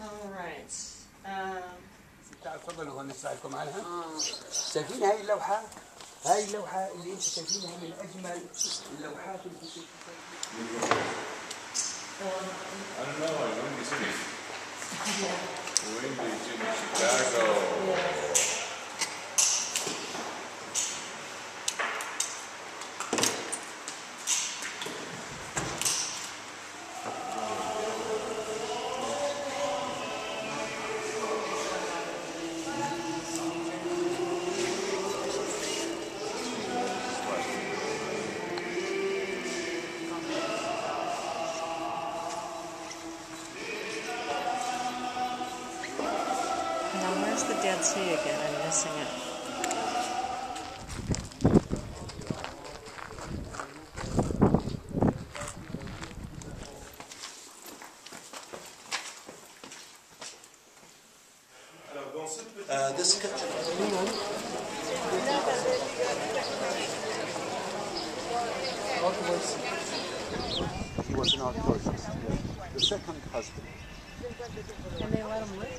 All right. Um, تعال تفضلوا هون نساعدكم عنها شايفين هاي اللوحة؟ هاي اللوحة اللي أنتم شايفينها من أجمل اللوحات اللي في I don't know, I went to you in Now, where's the Dead Sea again? I'm missing it. Uh, this picture. He was an archaeologist. The second husband. And they let him live?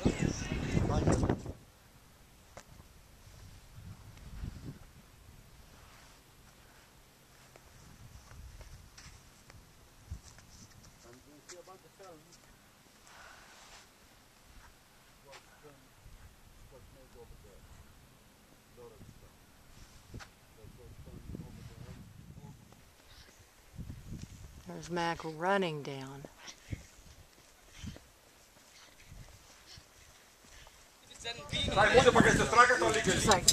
There's Mac running down. Sai, muda para que se traga, tô ligando. It's like,